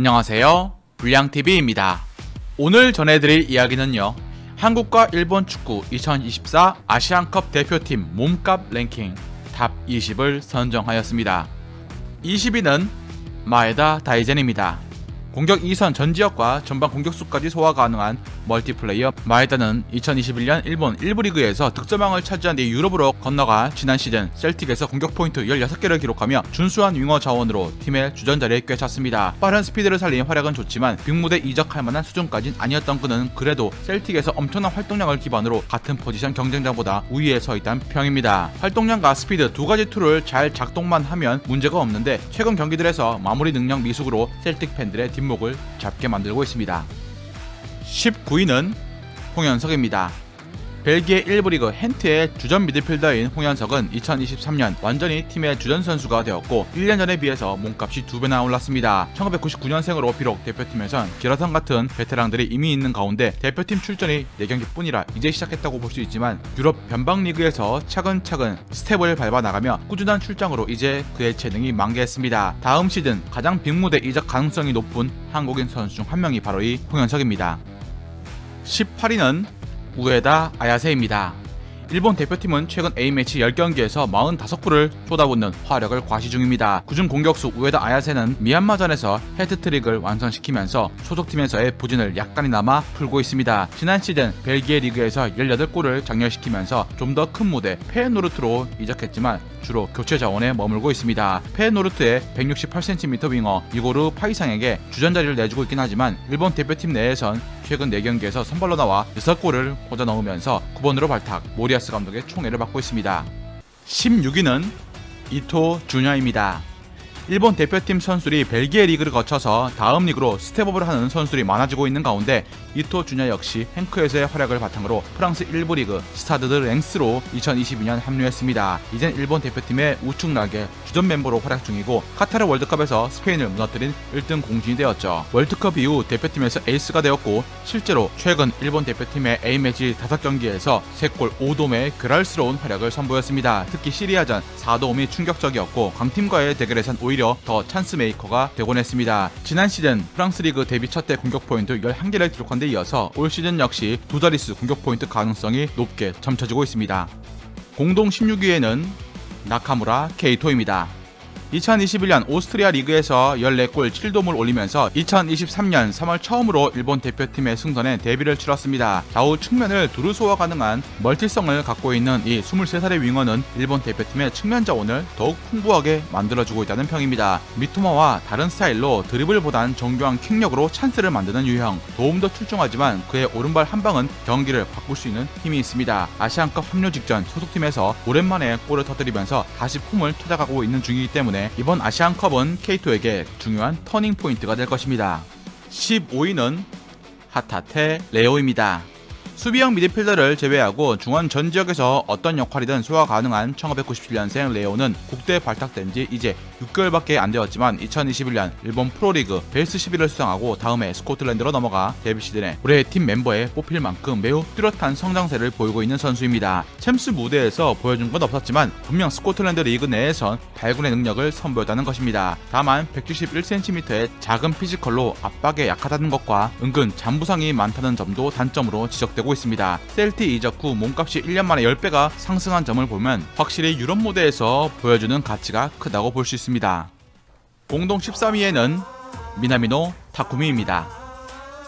안녕하세요. 불량TV입니다. 오늘 전해드릴 이야기는요. 한국과 일본 축구 2024 아시안컵 대표팀 몸값 랭킹 탑 20을 선정하였습니다. 20위는 마에다 다이젠입니다. 공격 2선 전 지역과 전방 공격수까지 소화 가능한 멀티플레이어 마에다는 2021년 일본 1부 리그에서 득점왕을 차지한 뒤 유럽으로 건너가 지난 시즌 셀틱에서 공격 포인트 16개를 기록하며 준수한 윙어 자원으로 팀의 주전자리에 꿰찼습니다. 빠른 스피드를 살린 활약은 좋지만 빅무대 이적할 만한 수준까진 아니었던 그는 그래도 셀틱에서 엄청난 활동량을 기반으로 같은 포지션 경쟁자보다 우위에 서 있다는 평입니다. 활동량과 스피드 두 가지 툴을 잘 작동만 하면 문제가 없는데 최근 경기들에서 마무리 능력 미숙으로 셀틱 팬들의 뒷목을 잡게 만들고 있습니다. 19위는 홍현석입니다. 벨기에 1부 리그 헨트의 주전 미드필더인 홍현석은 2023년 완전히 팀의 주전 선수가 되었고 1년 전에 비해서 몸값이 두 배나 올랐습니다. 1999년생으로 비록 대표팀에선 기라성 같은 베테랑들이 이미 있는 가운데 대표팀 출전이 4경기뿐이라 이제 시작했다고 볼 수 있지만 유럽 변방 리그에서 차근차근 스텝을 밟아 나가며 꾸준한 출장으로 이제 그의 재능이 만개했습니다. 다음 시즌 가장 빅무대 이적 가능성이 높은 한국인 선수 중 한 명이 바로 이 홍현석입니다. 18위는 우에다 아야세입니다. 일본 대표팀은 최근 A매치 10경기에서 45골을 쏟아붓는 화력을 과시 중입니다. 그중 공격수 우에다 아야세는 미얀마전에서 헤드트릭을 완성시키면서 소속팀에서의 부진을 약간이나마 풀고 있습니다. 지난 시즌 벨기에 리그에서 18골을 장렬시키면서 좀 더 큰 무대 페노르트로 이적했지만 주로 교체 자원에 머물고 있습니다. 페노르트의 168cm 윙어 이고르 파이상에게 주전자리를 내주고 있긴 하지만 일본 대표팀 내에선 최근 4경기에서 선발로 나와 6골을 꽂아 넣으면서 9번으로 발탁 모리아스 감독의 총애를 받고 있습니다. 16위는 이토 준야입니다. 일본 대표팀 선수들이 벨기에 리그를 거쳐서 다음 리그로 step up을 하는 선수들이 많아지고 있는 가운데 이토 준야 역시 헹크에서의 활약을 바탕으로 프랑스 1부 리그 스타드드 랭스로 2022년 합류했습니다. 이젠 일본 대표팀의 우측 날개 주전 멤버로 활약 중이고 카타르 월드컵에서 스페인을 무너뜨린 1등 공신이 되었죠. 월드컵 이후 대표팀에서 에이스가 되었고 실제로 최근 일본 대표팀의 A매치 5경기에서 3골 5도움의 괴랄스러운 활약을 선보였습니다. 특히 시리아전 4도움이 충격적이었고 강팀과의 대결에선 오히려 더 찬스 메이커가 되곤 했습니다. 지난 시즌 프랑스 리그 데뷔 첫해 공격 포인트 11개를 기록한 데 이어서 올 시즌 역시 두 자릿수 공격 포인트 가능성이 높게 점쳐지고 있습니다. 공동 16위에는 나카무라 케이토입니다. 2021년 오스트리아 리그에서 14골 7도움을 올리면서 2023년 3월 처음으로 일본 대표팀의 승선해 데뷔를 치렀습니다. 좌우 측면을 두루 소화 가능한 멀티성을 갖고 있는 이 23살의 윙어는 일본 대표팀의 측면 자원을 더욱 풍부하게 만들어주고 있다는 평입니다. 미토마와 다른 스타일로 드리블보단 정교한 킥력으로 찬스를 만드는 유형, 도움도 출중하지만 그의 오른발 한 방은 경기를 바꿀 수 있는 힘이 있습니다. 아시안컵 합류 직전 소속팀에서 오랜만에 골을 터뜨리면서 다시 폼을 찾아가고 있는 중이기 때문에 이번 아시안컵은 케이토에게 중요한 터닝 포인트가 될 것입니다. 15위는 하타테 레오입니다. 수비형 미드필더를 제외하고 중원 전 지역에서 어떤 역할이든 소화 가능한 1997년생 레오는 국대에 발탁된 지 이제 6개월밖에 안 되었지만 2021년 일본 프로리그 베스트 11을 수상하고 다음에 스코틀랜드로 넘어가 데뷔 시즌에 올해 팀 멤버에 뽑힐 만큼 매우 뚜렷한 성장세를 보이고 있는 선수입니다. 챔스 무대에서 보여준 건 없었지만 분명 스코틀랜드 리그 내에선 발군의 능력을 선보였다는 것입니다. 다만 171cm의 작은 피지컬로 압박에 약하다는 것과 은근 잔부상이 많다는 점도 단점으로 지적되고 있습니다. 셀틱 이적 후 몸값이 1년 만에 10배가 상승한 점을 보면 확실히 유럽 무대에서 보여주는 가치가 크다고 볼 수 있습니다. 공동 13위에는 미나미노 타쿠미입니다.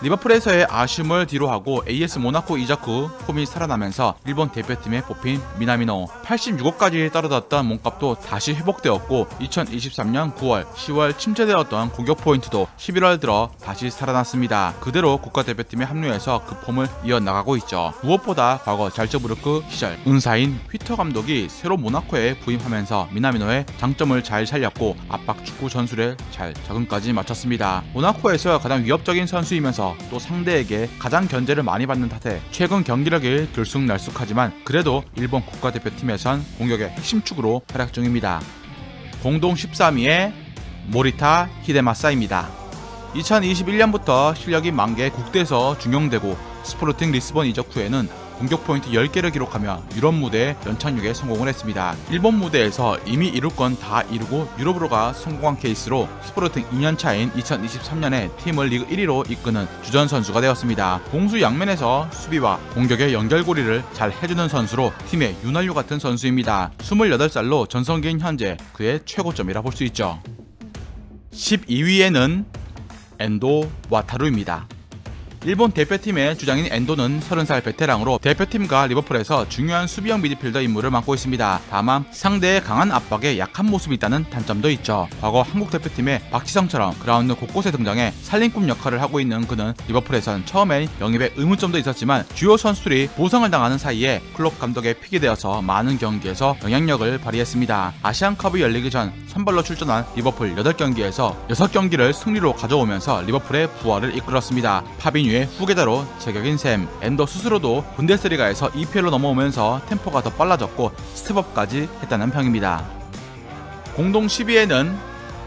리버풀에서의 아쉬움을 뒤로하고 AS 모나코 후 폼이 살아나면서 일본 대표팀에 뽑힌 미나미노 86억까지 떨어졌던 몸값도 다시 회복되었고 2023년 9월, 10월 침체되었던 공격 포인트도 11월 들어 다시 살아났습니다. 그대로 국가대표팀에 합류해서 그 폼을 이어나가고 있죠. 무엇보다 과거 잘츠부르크 시절 은사인 휘터 감독이 새로 모나코에 부임하면서 미나미노의 장점을 잘 살렸고 압박 축구 전술에 잘 적응까지 마쳤습니다. 모나코에서 가장 위협적인 선수이면서 또 상대에게 가장 견제를 많이 받는 탓에 최근 경기력이 들쑥날쑥하지만 그래도 일본 국가대표팀에선 공격의 핵심 축으로 활약 중입니다. 공동 13위의 모리타 히데마사입니다. 2021년부터 실력이 만개 국대에서 중용되고 스포르팅 리스본 이적 후에는 공격 포인트 10개를 기록하며 유럽 무대에 연착륙에 성공을 했습니다. 일본 무대에서 이미 이룰 건 다 이루고 유럽으로 가 성공한 케이스로 스포르팅 2년 차인 2023년에 팀을 리그 1위로 이끄는 주전 선수가 되었습니다. 공수 양면에서 수비와 공격의 연결고리를 잘 해주는 선수로 팀의 윤활유 같은 선수입니다. 28살로 전성기인 현재 그의 최고점이라 볼 수 있죠. 12위에는 엔도 와타루입니다. 일본 대표팀의 주장인 엔도는 30살 베테랑으로 대표팀과 리버풀에서 중요한 수비형 미드필더 임무를 맡고 있습니다. 다만 상대의 강한 압박에 약한 모습이 있다는 단점도 있죠. 과거 한국 대표팀의 박지성처럼 그라운드 곳곳에 등장해 살림꾼 역할을 하고 있는 그는 리버풀에선 처음엔 영입에 의문점도 있었지만 주요 선수들이 부상을 당하는 사이에 클롭 감독에 pick이 되어서 많은 경기에서 영향력을 발휘했습니다. 아시안컵이 열리기 전 선발로 출전한 리버풀 8경기에서 6경기를 승리로 가져오면서 리버풀의 부활을 이끌었습니다. 파비뉴 이후에 후계자로 제격인 셈, 엔도 스스로도 분데스리가에서 EPL로 넘어오면서 템포가 더 빨라졌고 step up까지 했다는 평입니다. 공동 10위에는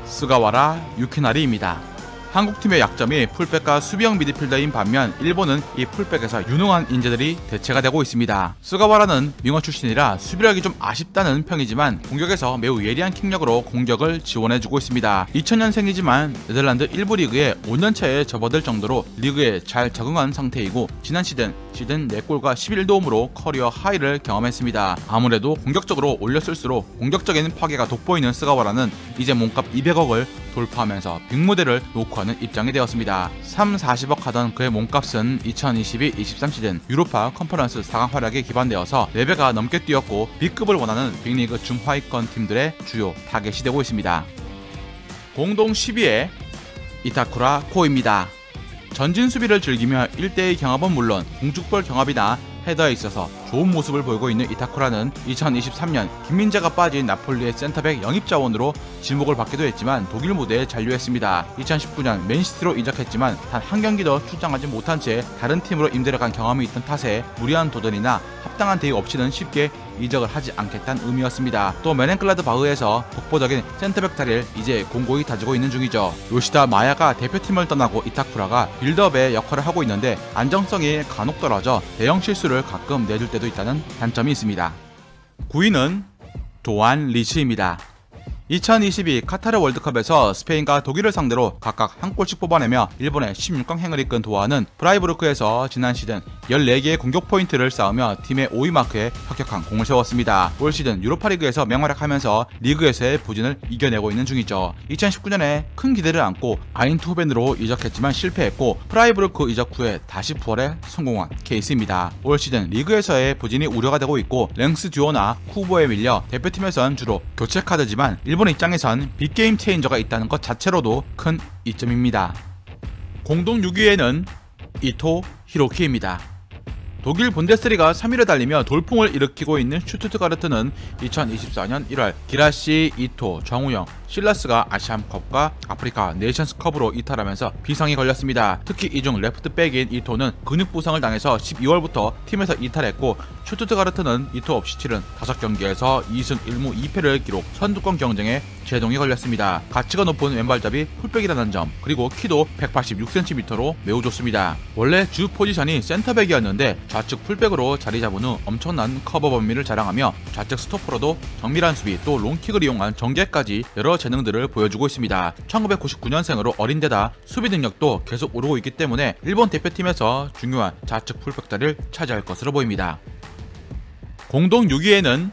스가와라 유키나리입니다. 한국팀의 약점이 풀백과 수비형 미드필더인 반면 일본은 이 풀백에서 유능한 인재들이 대체가 되고 있습니다. 스가와라는 윙어 출신이라 수비력이 좀 아쉽다는 평이지만 공격에서 매우 예리한 킥력으로 공격을 지원해주고 있습니다. 2000년생이지만 네덜란드 1부 리그에 5년차에 접어들 정도로 리그에 잘 적응한 상태이고 지난 시즌 시즌 4골과 11도움으로 career high를 경험했습니다. 아무래도 공격적으로 올렸을수록 공격적인 파괴가 돋보이는 스가와라는 이제 몸값 200억을 돌파하면서 빅무대를 노크하는 입장이 되었습니다. 3, 40억 하던 그의 몸값은 2022-23 시즌 유로파 컨퍼런스 4강 활약에 기반되어서 4배가 넘게 뛰었고 B급을 원하는 빅리그 중하위권 팀들의 주요 타겟이 되고 있습니다. 공동 10위에 이타쿠라 코입니다. 전진 수비를 즐기며 1대1 경합은 물론 공중볼 경합이나 헤더에 있어서 좋은 모습을 보이고 있는 이타쿠라는 2023년 김민재가 빠진 나폴리의 센터백 영입 자원으로 지목을 받기도 했지만 독일 무대에 잔류했습니다. 2019년 맨시티로 이적했지만 단 한 경기도 출장하지 못한 채 다른 팀으로 임대를 간 경험이 있던 탓에 무리한 도전이나 합당한 대우 없이는 쉽게 이적을 하지 않겠다는 의미였습니다. 또 묀헨글라트바흐에서 독보적인 센터백 자리를 이제 공고히 다지고 있는 중이죠. 요시다 마야가 대표팀을 떠나고 이타쿠라가 build-up의 역할을 하고 있는데 안정성이 간혹 떨어져 대형 실수를 가끔 내줄 때도 있다는 단점이 있습니다. 9위는 도안 리츠입니다. 2022 카타르 월드컵에서 스페인과 독일을 상대로 각각 한 골씩 뽑아내며 일본의 16강 행을 이끈 도안은 프라이브루크에서 지난 시즌 14개의 공격 포인트를 쌓으며 팀의 5위 마크에 혁혁한 공을 세웠습니다. 올 시즌 유로파리그에서 맹활약하면서 리그에서의 부진을 이겨내고 있는 중이죠. 2019년에 큰 기대를 안고 아인트호벤으로 이적했지만 실패했고 프라이브루크 이적 후에 다시 부활에 성공한 케이스입니다. 올 시즌 리그에서의 부진이 우려가 되고 있고 랭스 듀오나 쿠보에 밀려 대표팀에선 주로 교체 카드지만 일본 입장에선 big game changer가 있다는 것 자체로도 큰 이점입니다. 공동 6위에는 이토 히로키입니다. 독일 분데스리가 3위를 달리며 돌풍을 일으키고 있는 슈투트가르트는 2024년 1월 기라시, 이토, 정우영, 실라스가 아시안컵과 아프리카 네이션스컵으로 이탈하면서 비상이 걸렸습니다. 특히 이중 레프트백인 이토는 근육 부상을 당해서 12월부터 팀에서 이탈했고 슈투트가르트는 이토 없이 치른 5경기에서 2승 1무 2패를 기록 선두권 경쟁에 제동이 걸렸습니다. 가치가 높은 왼발잡이 풀백이라는 점 그리고 키도 186cm로 매우 좋습니다. 원래 주 포지션이 센터백이었는데 좌측 풀백으로 자리 잡은 후 엄청난 커버 범위를 자랑하며 좌측 스토퍼로도 정밀한 수비 또 롱킥을 이용한 전개까지 여러 재능들을 보여주고 있습니다. 1999년생으로 어린데다 수비 능력도 계속 오르고 있기 때문에 일본 대표팀에서 중요한 좌측 풀백 자리를 차지할 것으로 보입니다. 공동 6위에는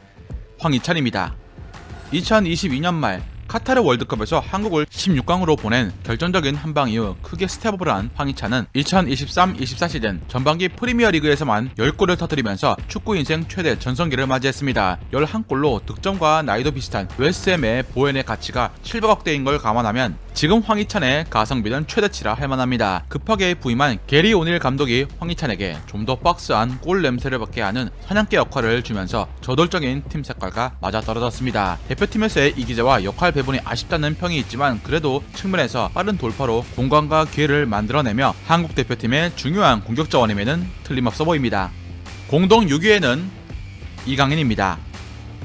황희찬입니다. 2022년 말 카타르 월드컵에서 한국을 16강으로 보낸 결정적인 한방 이후 크게 step up을 한 황희찬은 2023-24 시즌 전반기 프리미어리그에서만 10골을 터뜨리면서 축구 인생 최대 전성기를 맞이했습니다. 11골로 득점과 나이도 비슷한 웨스트햄의 보웬의 가치가 700억대인 걸 감안하면 지금 황희찬의 가성비는 최대치라 할 만합니다. 급하게 부임한 게리 오닐 감독이 황희찬에게 좀 더 박스 안 골 냄새를 맡게 하는 사냥개 역할을 주면서 저돌적인 팀 색깔과 맞아떨어졌습니다. 대표팀에서의 이기자와 역할 배분이 아쉽다는 평이 있지만 그래도 측면에서 빠른 돌파로 공간과 기회를 만들어내며 한국 대표팀의 중요한 공격 자원임에는 틀림없어 보입니다. 공동 6위에는 이강인입니다.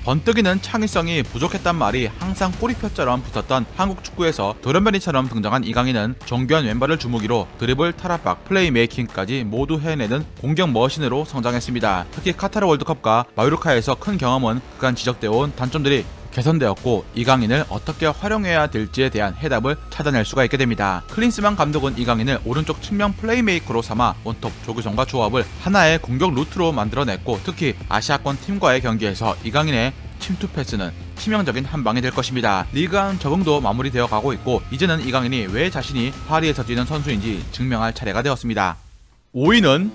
번뜩이는 창의성이 부족했단 말이 항상 꼬리표처럼 붙었던 한국 축구에서 돌연변이처럼 등장한 이강인은 정교한 왼발을 주무기로 드리블, 타락박, 플레이메이킹까지 모두 해내는 공격 머신으로 성장했습니다. 특히 카타르 월드컵과 마요르카에서 큰 경험은 그간 지적되어 온 단점들이 개선되었고 이 강인을 어떻게 활용해야 될지에 대한 해답을 찾아낼 수가 있게 됩니다. 클린스만 감독은 이 강인을 오른쪽 측면 플레이메이커로 삼아 원톱 조규성과 조합을 하나의 공격 루트로 만들어냈고 특히 아시아권 팀과의 경기에서 이강인의 침투 패스는 치명적인 한 방이 될 것입니다. 리그앙 적응도 마무리되어 가고 있고 이제는 이강인이 왜 자신이 파리에서 뛰는 선수인지 증명할 차례가 되었습니다. 5위는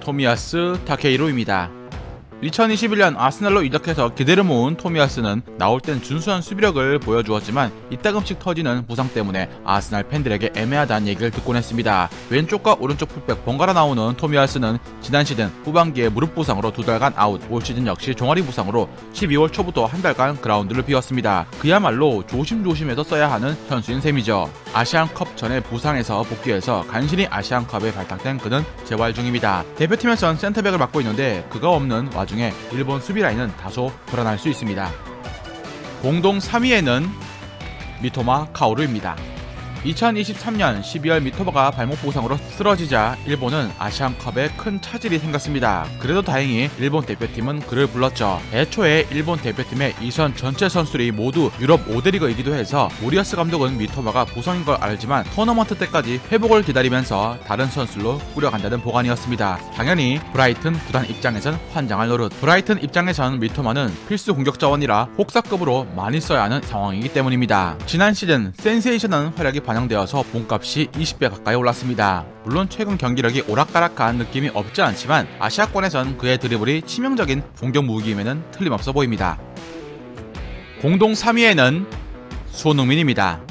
토미야스 타케히로입니다. 2021년 아스날로 이적해서 기대를 모은 토미야스는 나올 땐 준수한 수비력을 보여주었지만 이따금씩 터지는 부상 때문에 아스날 팬들에게 애매하다는 얘기를 듣곤 했습니다. 왼쪽과 오른쪽 풀백 번갈아 나오는 토미야스는 지난 시즌 후반기에 무릎 부상으로 두 달간 아웃, 올 시즌 역시 종아리 부상으로 12월 초부터 한 달간 그라운드를 비웠습니다. 그야말로 조심조심해서 써야 하는 선수인 셈이죠. 아시안컵 전에 부상에서 복귀해서 간신히 아시안컵에 발탁된 그는 재활 중입니다. 대표팀에선 센터백을 맡고 있는데 그가 없는 와중 에 일본 수비 라인은 다소 불안할 수 있습니다. 공동 3위에는 미토마 카오루입니다. 2023년 12월 미토마가 발목 부상으로 쓰러지자 일본은 아시안컵에 큰 차질이 생겼습니다. 그래도 다행히 일본 대표팀은 그를 불렀죠. 애초에 일본 대표팀의 이선 전체 선수들이 모두 유럽 5대 리그이기도 해서 모리야스 감독은 미토마가 부상인 걸 알지만 토너먼트 때까지 회복을 기다리면서 다른 선수로 꾸려간다는 복안이었습니다. 당연히 브라이튼 구단 입장에선 환장할 노릇. 브라이튼 입장에선 미토마는 필수 공격 자원이라 혹사급으로 많이 써야 하는 상황이기 때문입니다. 지난 시즌 센세이션한 활약이 반영되어서 몸값이 20배 가까이 올랐습니다. 물론 최근 경기력이 오락가락한 느낌이 없지 않지만 아시아권에선 그의 드리블이 치명적인 공격 무기임에는 틀림없어 보입니다. 공동 3위에는 손흥민입니다.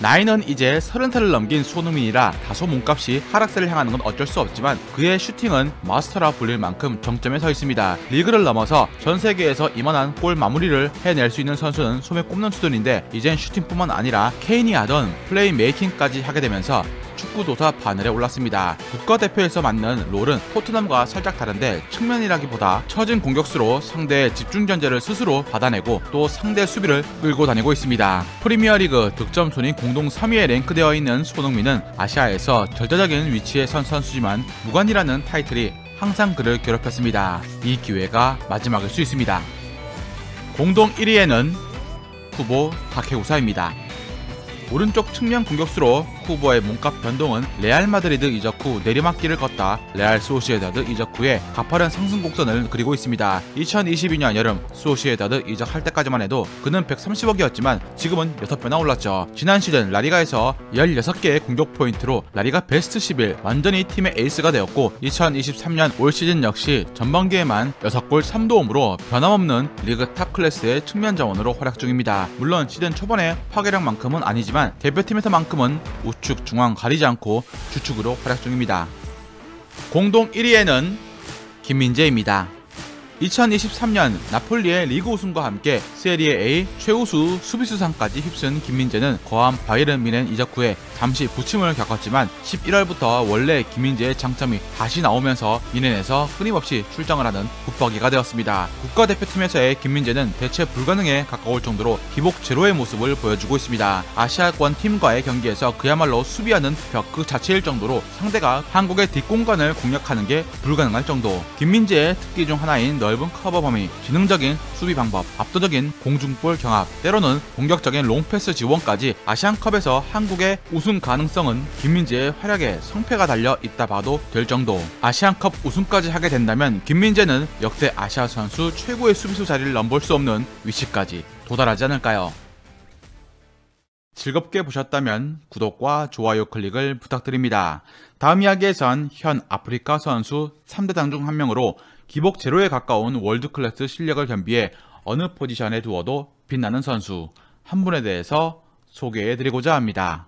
나이는 이제 30살을 넘긴 손흥민이라 다소 몸값이 하락세를 향하는 건 어쩔 수 없지만 그의 슈팅은 마스터라 불릴 만큼 정점에 서 있습니다. 리그를 넘어서 전 세계에서 이만한 골 마무리를 해낼 수 있는 선수는 손에 꼽는 수준인데 이젠 슈팅뿐만 아니라 케인이 하던 플레이 메이킹까지 하게 되면서 축구도사 바늘에 올랐습니다. 국가대표에서 맞는 롤은 토트넘과 살짝 다른데 측면이라기보다 처진 공격수로 상대의 집중 견제를 스스로 받아내고 또 상대 수비를 끌고 다니고 있습니다. 프리미어리그 득점 순위 공동 3위에 랭크되어 있는 손흥민은 아시아에서 절대적인 위치에 선 선수지만 무관이라는 타이틀이 항상 그를 괴롭혔습니다. 이 기회가 마지막일 수 있습니다. 공동 1위에는 쿠보 타케후사입니다. 오른쪽 측면 공격수로 쿠보의 몸값 변동은 레알 마드리드 이적 후 내리막길을 걷다 레알 소시에다드 이적 후에 가파른 상승 곡선을 그리고 있습니다. 2022년 여름 소시에다드 이적할 때까지만 해도 그는 130억이었지만 지금은 6배나 올랐죠. 지난 시즌 라리가에서 16개의 공격 포인트로 라리가 베스트 11 완전히 팀의 에이스가 되었고 2023년 올 시즌 역시 전반기에만 6골 3도움으로 변함없는 리그 top class의 측면 자원으로 활약 중입니다. 물론 시즌 초반에 파괴력만큼은 아니지만 대표팀에서만큼은 우측 중앙 가리지 않고 주축으로 활약 중입니다. 공동 1위에는 김민재입니다. 2023년 나폴리의 리그 우승과 함께 세리에 A 최우수 수비수상까지 휩쓴 김민재는 거함 바이른 미넨 이적 후에 잠시 부침을 겪었지만 11월부터 원래 김민재의 장점이 다시 나오면서 미넨에서 끊임없이 출장을 하는 붙박이가 되었습니다. 국가대표팀에서의 김민재는 대체 불가능에 가까울 정도로 기복 제로의 모습을 보여주고 있습니다. 아시아권 팀과의 경기에서 그야말로 수비하는 벽 그 자체일 정도로 상대가 한국의 뒷공간을 공략하는 게 불가능할 정도. 김민재의 특기 중 하나인 넓은 커버 범위, 지능적인 수비 방법, 압도적인 공중볼 경합, 때로는 공격적인 롱패스 지원까지 아시안컵에서 한국의 우승 가능성은 김민재의 활약에 성패가 달려 있다 봐도 될 정도. 아시안컵 우승까지 하게 된다면 김민재는 역대 아시아 선수 최고의 수비수 자리를 넘볼 수 없는 위치까지 도달하지 않을까요? 즐겁게 보셨다면 구독과 좋아요 클릭을 부탁드립니다. 다음 이야기에선 현 아프리카 선수 3대당 중 한 명으로 기복 제로에 가까운 월드클래스 실력을 겸비해 어느 포지션에 두어도 빛나는 선수 한 분에 대해서 소개해 드리고자 합니다.